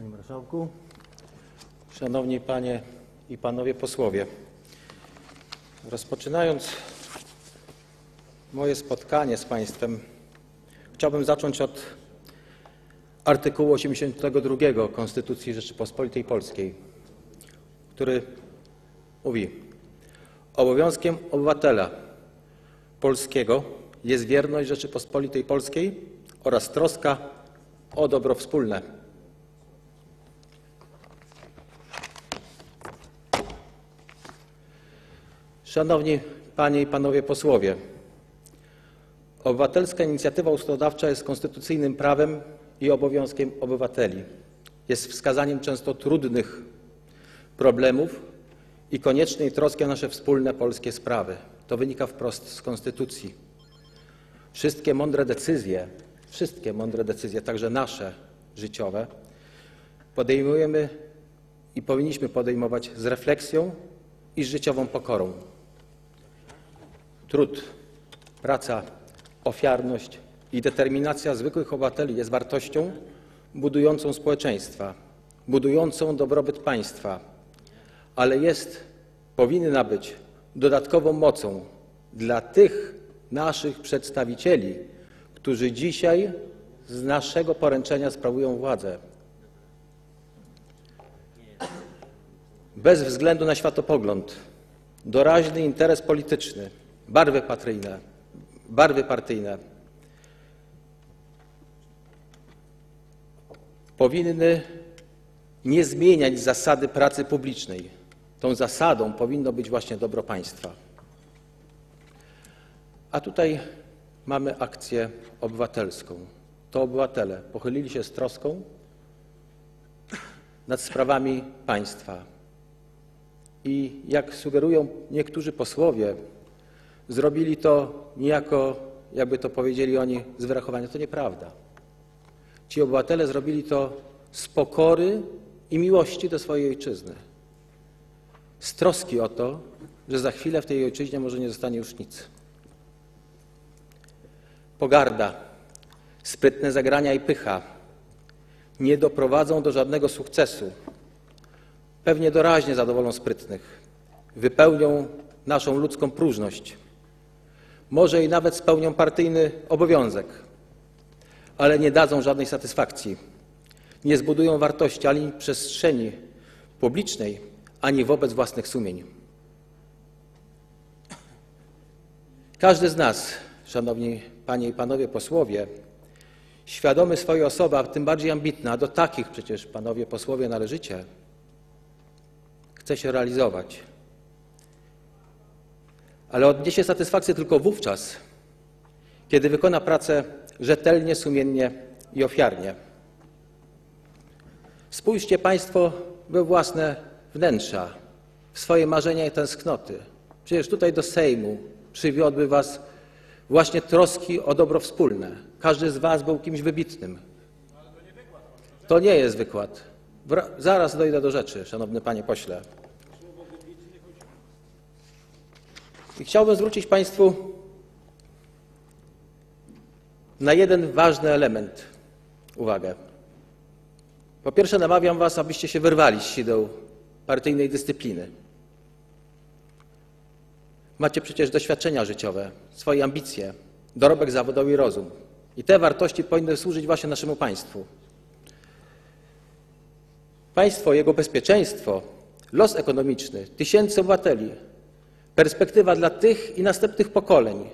Panie Marszałku, Szanowni Panie i Panowie Posłowie, rozpoczynając moje spotkanie z Państwem, chciałbym zacząć od artykułu 82 Konstytucji Rzeczypospolitej Polskiej, który mówi: Obowiązkiem obywatela polskiego jest wierność Rzeczypospolitej Polskiej oraz troska o dobro wspólne. Szanowni Panie i Panowie Posłowie, obywatelska inicjatywa ustawodawcza jest konstytucyjnym prawem i obowiązkiem obywateli. Jest wskazaniem często trudnych problemów i koniecznej troski o nasze wspólne polskie sprawy. To wynika wprost z Konstytucji. Wszystkie mądre decyzje, wszystkie mądre decyzje, także nasze życiowe, podejmujemy i powinniśmy podejmować z refleksją i z życiową pokorą. Trud, praca, ofiarność i determinacja zwykłych obywateli jest wartością budującą społeczeństwa, budującą dobrobyt państwa, ale jest, powinna być dodatkową mocą dla tych naszych przedstawicieli, którzy dzisiaj z naszego poręczenia sprawują władzę. Bez względu na światopogląd, doraźny interes polityczny, barwy partyjne, barwy partyjne powinny nie zmieniać zasady pracy publicznej. Tą zasadą powinno być właśnie dobro państwa. A tutaj mamy akcję obywatelską. To obywatele pochylili się z troską nad sprawami państwa. I jak sugerują niektórzy posłowie, zrobili to niejako, jakby to powiedzieli oni, z wyrachowania. To nieprawda. Ci obywatele zrobili to z pokory i miłości do swojej ojczyzny. Z troski o to, że za chwilę w tej ojczyźnie może nie zostanie już nic. Pogarda, sprytne zagrania i pycha nie doprowadzą do żadnego sukcesu. Pewnie doraźnie zadowolą sprytnych, wypełnią naszą ludzką próżność. Może i nawet spełnią partyjny obowiązek, ale nie dadzą żadnej satysfakcji. Nie zbudują wartości ani przestrzeni publicznej, ani wobec własnych sumień. Każdy z nas, szanowni panie i panowie posłowie, świadomy swojej osoby, a tym bardziej ambitny, a do takich przecież panowie posłowie należycie, chce się realizować. Ale odniesie satysfakcję tylko wówczas, kiedy wykona pracę rzetelnie, sumiennie i ofiarnie. Spójrzcie Państwo we własne wnętrza, w swoje marzenia i tęsknoty. Przecież tutaj do Sejmu przywiodły Was właśnie troski o dobro wspólne. Każdy z Was był kimś wybitnym. To nie jest wykład. Zaraz dojdę do rzeczy, szanowny panie pośle. I chciałbym zwrócić Państwu na jeden ważny element uwagę. Po pierwsze, namawiam Was, abyście się wyrwali z sideł partyjnej dyscypliny. Macie przecież doświadczenia życiowe, swoje ambicje, dorobek zawodowy i rozum. I te wartości powinny służyć właśnie naszemu państwu. Państwo, jego bezpieczeństwo, los ekonomiczny tysięcy obywateli, perspektywa dla tych i następnych pokoleń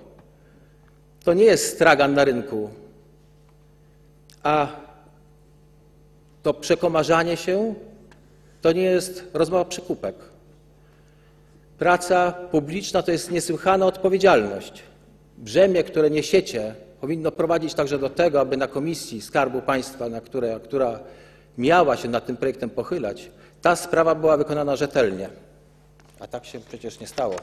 to nie jest stragan na rynku, a to przekomarzanie się to nie jest rozmowa przekupek. Praca publiczna to jest niesłychana odpowiedzialność. Brzemię, które niesiecie, powinno prowadzić także do tego, aby na Komisji Skarbu Państwa, na które, która miała się nad tym projektem pochylać, ta sprawa była wykonana rzetelnie. A tak się przecież nie stało.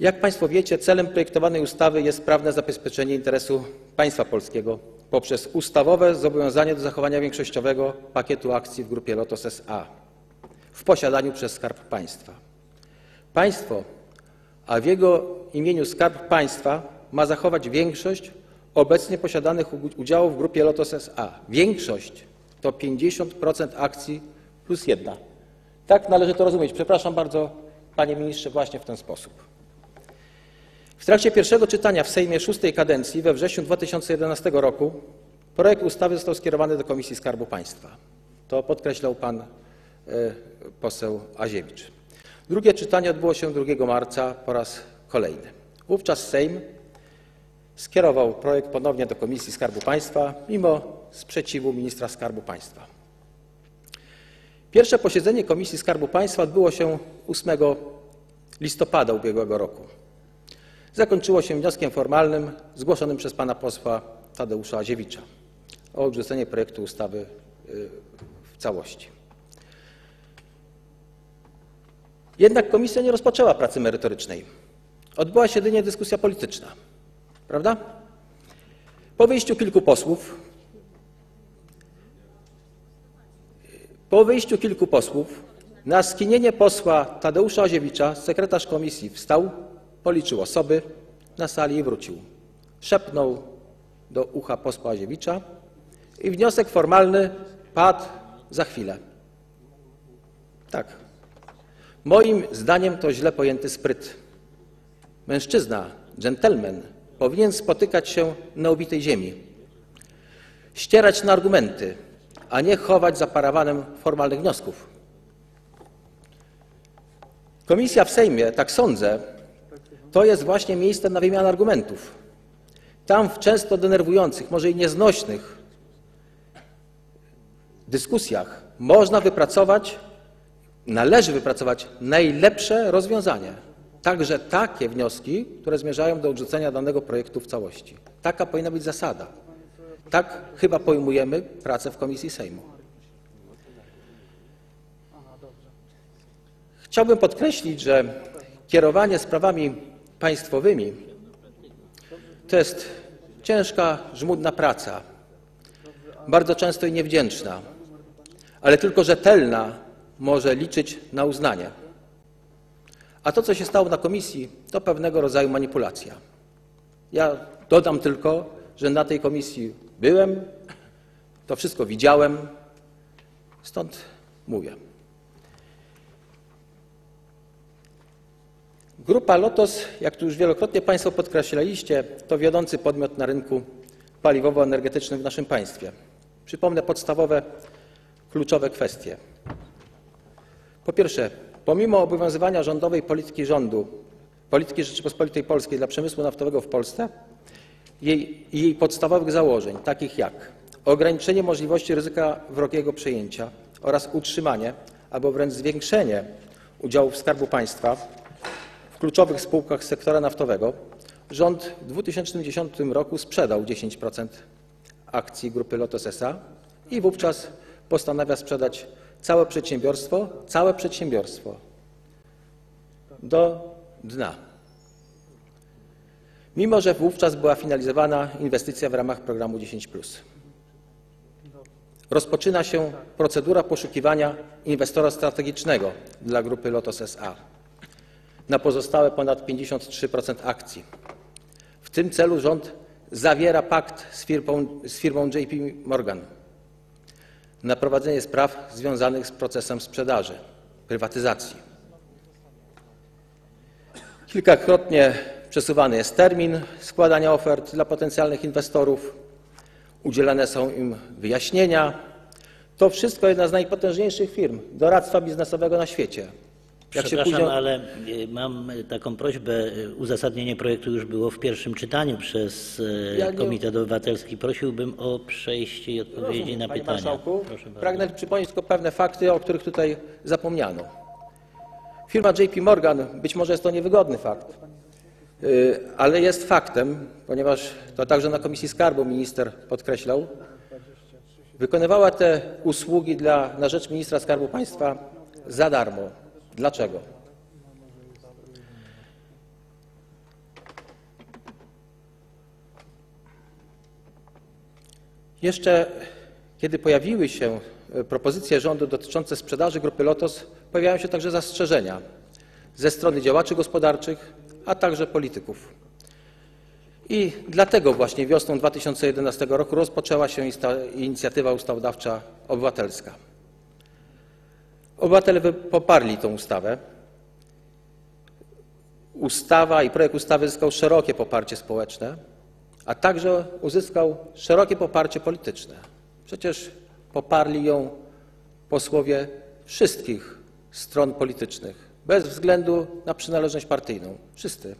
Jak Państwo wiecie, celem projektowanej ustawy jest sprawne zabezpieczenie interesu państwa polskiego poprzez ustawowe zobowiązanie do zachowania większościowego pakietu akcji w grupie Lotos SA w posiadaniu przez Skarb Państwa. Państwo, a w jego imieniu Skarb Państwa ma zachować większość obecnie posiadanych udziałów w grupie Lotos SA. Większość to 50% akcji plus jedna. Tak należy to rozumieć. Przepraszam bardzo, panie ministrze, właśnie w ten sposób. W trakcie pierwszego czytania w Sejmie szóstej kadencji we wrześniu 2011 roku projekt ustawy został skierowany do Komisji Skarbu Państwa. To podkreślał pan e, poseł Aziewicz. Drugie czytanie odbyło się 2 marca po raz kolejny. Wówczas Sejm skierował projekt ponownie do Komisji Skarbu Państwa mimo sprzeciwu ministra Skarbu Państwa. Pierwsze posiedzenie Komisji Skarbu Państwa odbyło się 8 listopada ubiegłego roku. Zakończyło się wnioskiem formalnym zgłoszonym przez pana posła Tadeusza Aziewicza o odrzucenie projektu ustawy y, w całości. Jednak komisja nie rozpoczęła pracy merytorycznej. Odbyła się jedynie dyskusja polityczna. Prawda? Po wyjściu kilku posłów, po wyjściu kilku posłów, na skinienie posła Tadeusza Aziewicza sekretarz komisji wstał, policzył osoby na sali i wrócił. Szepnął do ucha posła Aziewicza i wniosek formalny padł za chwilę. Tak. Moim zdaniem to źle pojęty spryt. Mężczyzna, dżentelmen, powinien spotykać się na ubitej ziemi, ścierać na argumenty, a nie chować za parawanem formalnych wniosków. Komisja w Sejmie, tak sądzę, to jest właśnie miejsce na wymianę argumentów. Tam w często denerwujących, może i nieznośnych dyskusjach można wypracować, należy wypracować najlepsze rozwiązanie. Także takie wnioski, które zmierzają do odrzucenia danego projektu w całości. Taka powinna być zasada. Tak chyba pojmujemy pracę w Komisji Sejmu. Chciałbym podkreślić, że kierowanie sprawami państwowymi to jest ciężka, żmudna praca, bardzo często i niewdzięczna, ale tylko rzetelna może liczyć na uznanie. A to, co się stało na komisji, to pewnego rodzaju manipulacja. Ja dodam tylko, że na tej komisji byłem, to wszystko widziałem, stąd mówię. Grupa Lotos, jak tu już wielokrotnie Państwo podkreślaliście, to wiodący podmiot na rynku paliwowo-energetycznym w naszym państwie. Przypomnę podstawowe, kluczowe kwestie. Po pierwsze, pomimo obowiązywania rządowej polityki rządu, polityki Rzeczypospolitej Polskiej dla przemysłu naftowego w Polsce i jej podstawowych założeń, takich jak ograniczenie możliwości ryzyka wrogiego przejęcia oraz utrzymanie albo wręcz zwiększenie udziałów Skarbu Państwa w kluczowych spółkach sektora naftowego, rząd w 2010 roku sprzedał 10% akcji grupy Lotos SA i wówczas postanawia sprzedać całe przedsiębiorstwo, całe przedsiębiorstwo do dna. Mimo, że wówczas była finalizowana inwestycja w ramach programu 10. Rozpoczyna się procedura poszukiwania inwestora strategicznego dla grupy Lotos SA na pozostałe ponad 53% akcji. W tym celu rząd zawiera pakt z firmą, z firmą JP Morgan na prowadzenie spraw związanych z procesem sprzedaży, prywatyzacji. Kilkakrotnie przesuwany jest termin składania ofert dla potencjalnych inwestorów, udzielane są im wyjaśnienia. To wszystko jedna z najpotężniejszych firm doradztwa biznesowego na świecie. Przepraszam, później- ale y, mam taką prośbę. y, Uzasadnienie projektu już było w pierwszym czytaniu przez y, Ja nie- Komitet Obywatelski. Prosiłbym o przejście i odpowiedzi Rozumiem, na Panie pytania. Marszałku, pragnę przypomnieć tylko pewne fakty, o których tutaj zapomniano. Firma JP Morgan, być może jest to niewygodny fakt, ale jest faktem, ponieważ to także na Komisji Skarbu minister podkreślał, wykonywała te usługi dla, na rzecz ministra Skarbu Państwa za darmo. Dlaczego? Jeszcze kiedy pojawiły się e, propozycje rządu dotyczące sprzedaży grupy Lotos, pojawiają się także zastrzeżenia ze strony działaczy gospodarczych, a także polityków. I dlatego właśnie wiosną 2011 roku rozpoczęła się inicjatywa ustawodawcza obywatelska. Obywatele poparli tę ustawę. Ustawa i projekt ustawy zyskał szerokie poparcie społeczne, a także uzyskał szerokie poparcie polityczne. Przecież poparli ją posłowie wszystkich stron politycznych, bez względu na przynależność partyjną. Wszyscy.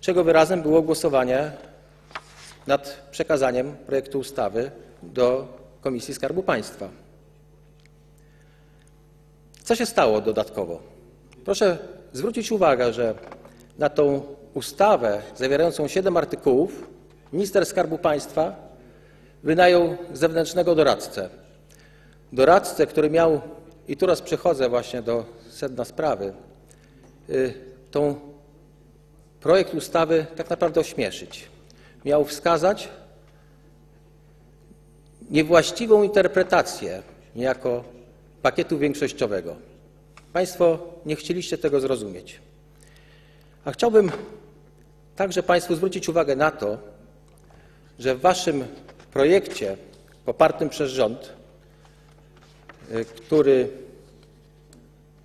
Czego wyrazem było głosowanie nad przekazaniem projektu ustawy do Komisji Skarbu Państwa. Co się stało dodatkowo? Proszę zwrócić uwagę, że na tą ustawę zawierającą 7 artykułów minister Skarbu Państwa wynajął zewnętrznego doradcę. Doradcę, który miał, i tu raz przechodzę właśnie do sedna sprawy, y, tą projekt ustawy tak naprawdę ośmieszyć. Miał wskazać niewłaściwą interpretację niejako pakietu większościowego. Państwo nie chcieliście tego zrozumieć. A chciałbym także Państwu zwrócić uwagę na to, że w Waszym projekcie popartym przez rząd, y, który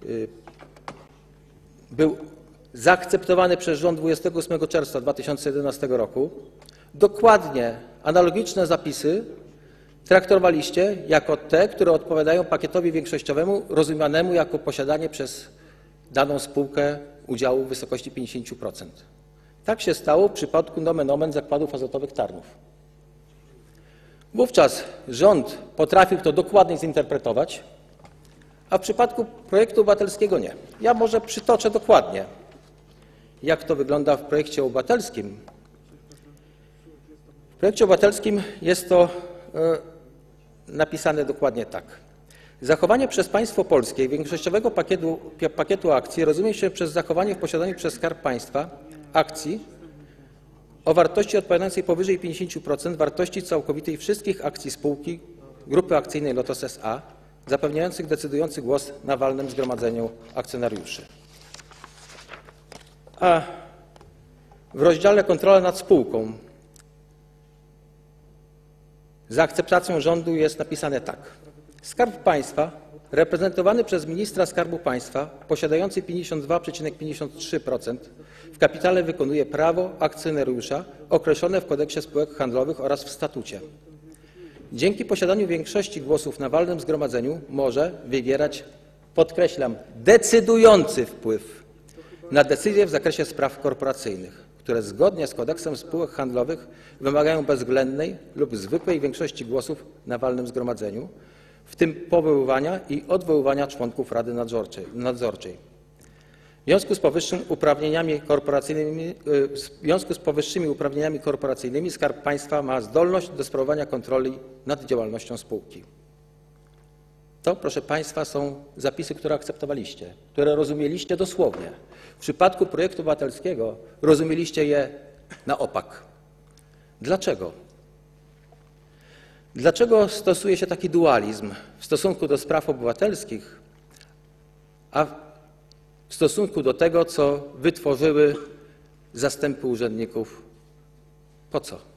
y, był zaakceptowany przez rząd 28 czerwca 2011 roku, dokładnie analogiczne zapisy traktowaliście jako te, które odpowiadają pakietowi większościowemu, rozumianemu jako posiadanie przez daną spółkę udziału w wysokości 50%. Tak się stało w przypadku nomen omen zakładów azotowych Tarnów. Wówczas rząd potrafił to dokładnie zinterpretować, a w przypadku projektu obywatelskiego nie. Ja może przytoczę dokładnie, jak to wygląda w projekcie obywatelskim. W projekcie obywatelskim jest to e, napisane dokładnie tak. Zachowanie przez państwo polskie większościowego pakietu, pakietu akcji rozumie się przez zachowanie w posiadaniu przez Skarb Państwa akcji o wartości odpowiadającej powyżej 50% wartości całkowitej wszystkich akcji spółki Grupy Akcyjnej Lotos S.A. zapewniających decydujący głos na walnym zgromadzeniu akcjonariuszy. A w rozdziale Kontrola nad spółką za akceptacją rządu jest napisane tak. Skarb Państwa reprezentowany przez ministra Skarbu Państwa posiadający 52,53% w kapitale wykonuje prawo akcjonariusza określone w kodeksie spółek handlowych oraz w statucie. Dzięki posiadaniu większości głosów na walnym zgromadzeniu może wywierać, podkreślam, decydujący wpływ na decyzje w zakresie spraw korporacyjnych, które zgodnie z kodeksem spółek handlowych wymagają bezwzględnej lub zwykłej większości głosów na walnym zgromadzeniu, w tym powoływania i odwoływania członków Rady Nadzorczej. W związku z powyższym uprawnieniami korporacyjnymi, y, w związku z powyższymi uprawnieniami korporacyjnymi Skarb Państwa ma zdolność do sprawowania kontroli nad działalnością spółki. To, proszę Państwa, są zapisy, które akceptowaliście, które rozumieliście dosłownie. W przypadku projektu obywatelskiego rozumieliście je na opak. Dlaczego? Dlaczego stosuje się taki dualizm w stosunku do spraw obywatelskich, a w stosunku do tego, co wytworzyły zastępy urzędników? Po co?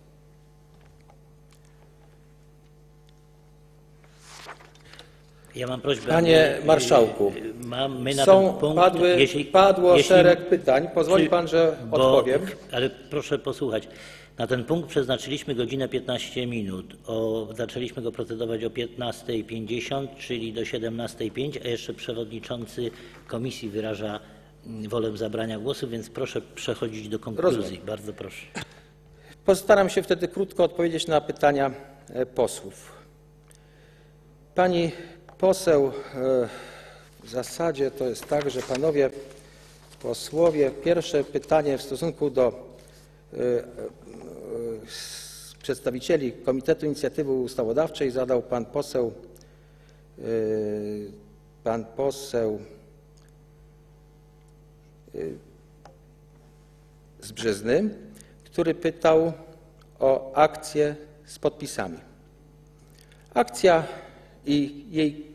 Ja mam prośbę. Panie y, y, marszałku, Mam, my na Są, ten punkt, padły, jeśli, padło jeśli, szereg pytań. Pozwoli czy- Pan, że bo- odpowiem. Ale proszę posłuchać. Na ten punkt przeznaczyliśmy godzinę 15 minut. O, zaczęliśmy go procedować o 15.50, czyli do 17.05, a jeszcze przewodniczący komisji wyraża mm, wolę zabrania głosu, więc proszę przechodzić do konkluzji. Rozumiem. Bardzo proszę. Postaram się wtedy krótko odpowiedzieć na pytania e, posłów. Pani poseł, e, w zasadzie to jest tak, że panowie posłowie, pierwsze pytanie w stosunku do e, e, przedstawicieli Komitetu Inicjatywy Ustawodawczej zadał pan poseł, pan poseł z Brzyzny, który pytał o akcję z podpisami. Akcja i jej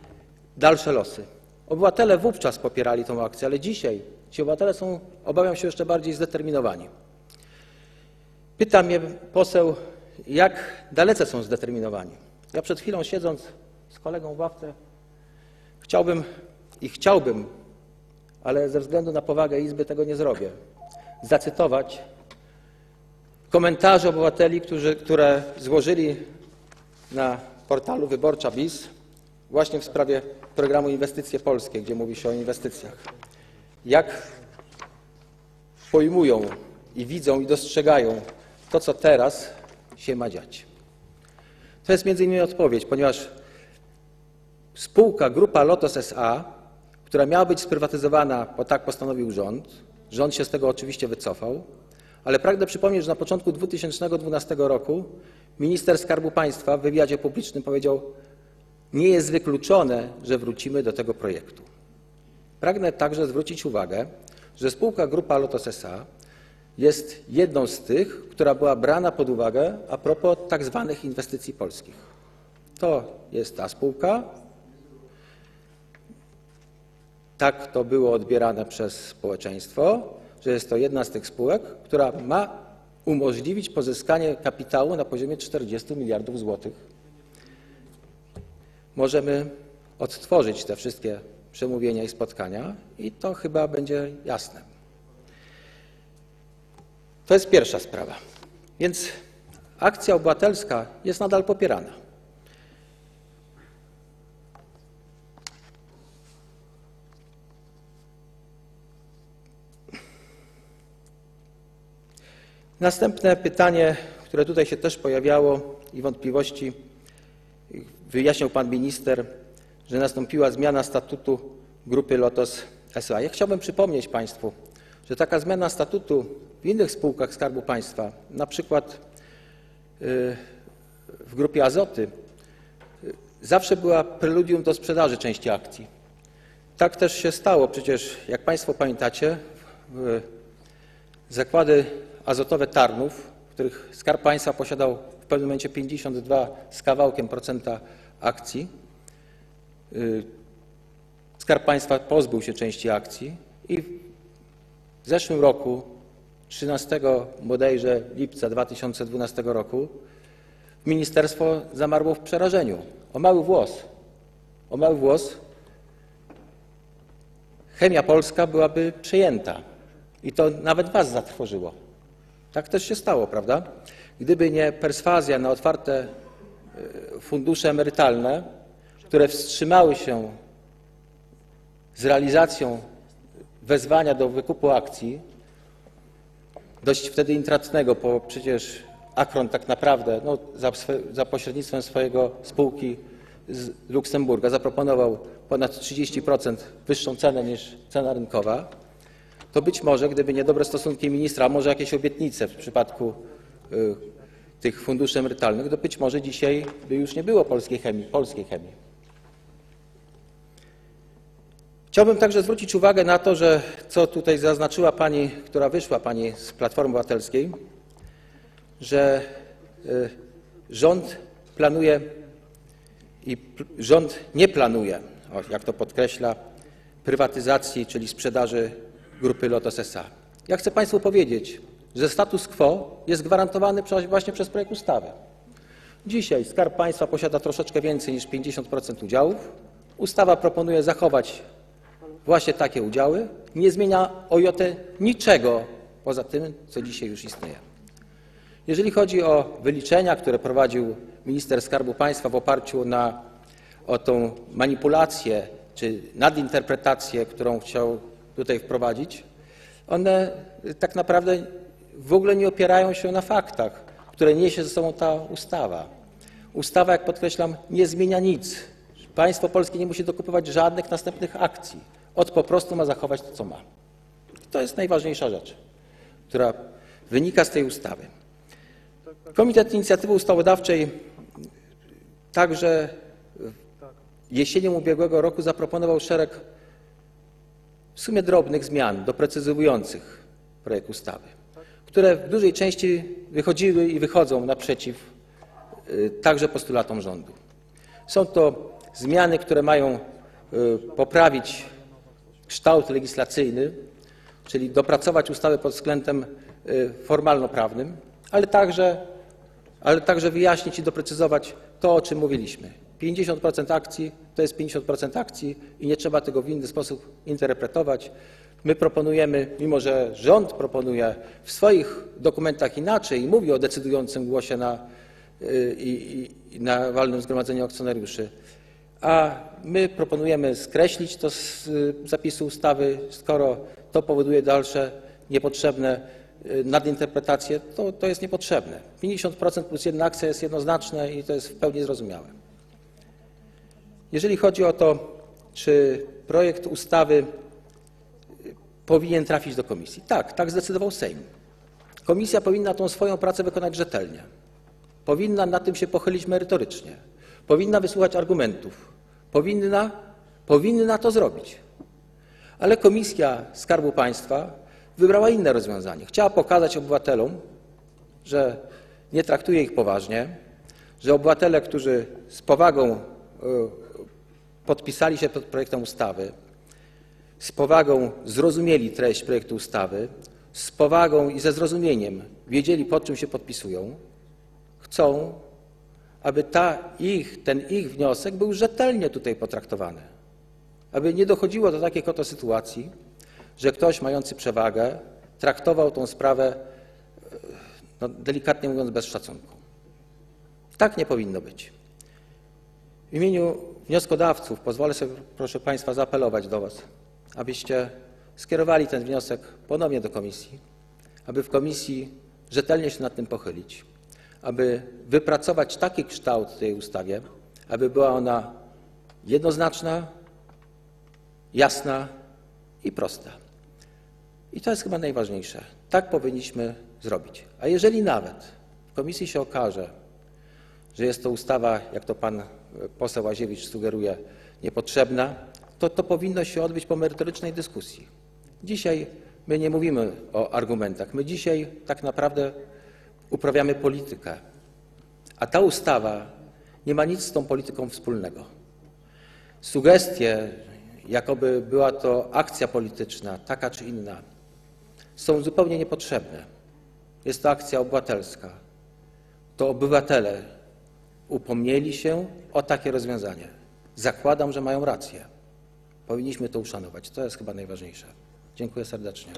dalsze losy. Obywatele wówczas popierali tę akcję, ale dzisiaj ci obywatele są, obawiam się, jeszcze bardziej zdeterminowani. Pyta mnie poseł, jak dalece są zdeterminowani. Ja przed chwilą siedząc z kolegą w ławce chciałbym i chciałbym, ale ze względu na powagę Izby tego nie zrobię, zacytować komentarze obywateli, którzy, które złożyli na portalu Wyborcza BIS właśnie w sprawie programu Inwestycje Polskie, gdzie mówi się o inwestycjach. Jak pojmują i widzą i dostrzegają to, co teraz się ma dziać. To jest między innymi odpowiedź, ponieważ spółka Grupa Lotos SA, która miała być sprywatyzowana, bo tak postanowił rząd, rząd się z tego oczywiście wycofał, ale pragnę przypomnieć, że na początku 2012 roku minister Skarbu Państwa w wywiadzie publicznym powiedział, nie jest wykluczone, że wrócimy do tego projektu. Pragnę także zwrócić uwagę, że spółka Grupa Lotos SA jest jedną z tych, która była brana pod uwagę a propos tak zwanych inwestycji polskich. To jest ta spółka. Tak to było odbierane przez społeczeństwo, że jest to jedna z tych spółek, która ma umożliwić pozyskanie kapitału na poziomie 40 miliardów złotych. Możemy odtworzyć te wszystkie przemówienia i spotkania i to chyba będzie jasne. To jest pierwsza sprawa. Więc akcja obywatelska jest nadal popierana. Następne pytanie, które tutaj się też pojawiało i wątpliwości, wyjaśniał pan minister, że nastąpiła zmiana statutu grupy Lotos SA. Ja chciałbym przypomnieć państwu, że taka zmiana statutu w innych spółkach Skarbu Państwa, na przykład y, w grupie Azoty, y, zawsze była preludium do sprzedaży części akcji. Tak też się stało. Przecież, jak Państwo pamiętacie, w- zakłady azotowe Tarnów, w których Skarb Państwa posiadał w pewnym momencie 52 z kawałkiem procenta akcji, y, Skarb Państwa pozbył się części akcji i w zeszłym roku, 13 bodajże lipca 2012 roku, ministerstwo zamarło w przerażeniu. O mały włos. O mały włos chemia polska byłaby przejęta. I to nawet was zatrwożyło. Tak też się stało, prawda? Gdyby nie perswazja na otwarte e, fundusze emerytalne, które wstrzymały się z realizacją wezwania do wykupu akcji, dość wtedy intratnego, bo przecież Akron tak naprawdę no, za, za pośrednictwem swojego spółki z Luksemburga zaproponował ponad 30% wyższą cenę niż cena rynkowa, to być może, gdyby nie dobre stosunki ministra, może jakieś obietnice w przypadku y, tych funduszy emerytalnych, to być może dzisiaj by już nie było polskiej chemii. Polskiej chemii. Chciałbym także zwrócić uwagę na to, że co tutaj zaznaczyła pani, która wyszła, pani z Platformy Obywatelskiej, że y, rząd planuje i rząd nie planuje, jak to podkreśla, prywatyzacji, czyli sprzedaży grupy Lotos SA. Ja chcę Państwu powiedzieć, że status quo jest gwarantowany właśnie przez projekt ustawy. Dzisiaj Skarb Państwa posiada troszeczkę więcej niż 50% udziałów. Ustawa proponuje zachować właśnie takie udziały. Nie zmienia o niczego poza tym, co dzisiaj już istnieje. Jeżeli chodzi o wyliczenia, które prowadził minister Skarbu Państwa w oparciu na o tą manipulację czy nadinterpretację, którą chciał tutaj wprowadzić, one tak naprawdę w ogóle nie opierają się na faktach, które niesie ze sobą ta ustawa. Ustawa, jak podkreślam, nie zmienia nic. Państwo polskie nie musi dokupywać żadnych następnych akcji. Od po prostu ma zachować to, co ma. To jest najważniejsza rzecz, która wynika z tej ustawy. Komitet Inicjatywy Ustawodawczej także jesienią ubiegłego roku zaproponował szereg w sumie drobnych zmian, doprecyzowujących projekt ustawy, które w dużej części wychodziły i wychodzą naprzeciw y, także postulatom rządu. Są to zmiany, które mają y, poprawić kształt legislacyjny, czyli dopracować ustawę pod względem y, formalno-prawnym. ale także, ale także wyjaśnić i doprecyzować to, o czym mówiliśmy. 50% akcji to jest 50% akcji i nie trzeba tego w inny sposób interpretować. My proponujemy, mimo że rząd proponuje w swoich dokumentach inaczej i mówi o decydującym głosie na, y, i, i, na walnym zgromadzeniu akcjonariuszy, a my proponujemy skreślić to z y, zapisu ustawy, skoro to powoduje dalsze niepotrzebne y, nadinterpretacje, to, to jest niepotrzebne. 50% plus jedna akcja jest jednoznaczne i to jest w pełni zrozumiałe. Jeżeli chodzi o to, czy projekt ustawy y, powinien trafić do komisji. Tak, tak zdecydował Sejm. Komisja powinna tą swoją pracę wykonać rzetelnie. Powinna nad tym się pochylić merytorycznie. Powinna wysłuchać argumentów. Powinna, powinna to zrobić. Ale Komisja Skarbu Państwa wybrała inne rozwiązanie. Chciała pokazać obywatelom, że nie traktuje ich poważnie, że obywatele, którzy z powagą y, podpisali się pod projektem ustawy, z powagą zrozumieli treść projektu ustawy, z powagą i ze zrozumieniem wiedzieli, pod czym się podpisują, chcą, aby ta ich, ten ich wniosek był rzetelnie tutaj potraktowany. Aby nie dochodziło do takich oto sytuacji, że ktoś mający przewagę traktował tą sprawę, e, no, delikatnie mówiąc, bez szacunku. Tak nie powinno być. W imieniu wnioskodawców pozwolę sobie, proszę Państwa, zaapelować do Was, abyście skierowali ten wniosek ponownie do komisji, aby w komisji rzetelnie się nad tym pochylić, aby wypracować taki kształt tej ustawie, aby była ona jednoznaczna, jasna i prosta. I to jest chyba najważniejsze. Tak powinniśmy zrobić. A jeżeli nawet w komisji się okaże, że jest to ustawa, jak to pan poseł Łaziewicz sugeruje, niepotrzebna, to to powinno się odbyć po merytorycznej dyskusji. Dzisiaj my nie mówimy o argumentach. My dzisiaj tak naprawdę uprawiamy politykę. A ta ustawa nie ma nic z tą polityką wspólnego. Sugestie, jakoby była to akcja polityczna, taka czy inna, są zupełnie niepotrzebne. Jest to akcja obywatelska. To obywatele upomnieli się o takie rozwiązanie. Zakładam, że mają rację. Powinniśmy to uszanować. To jest chyba najważniejsze. Dziękuję serdecznie.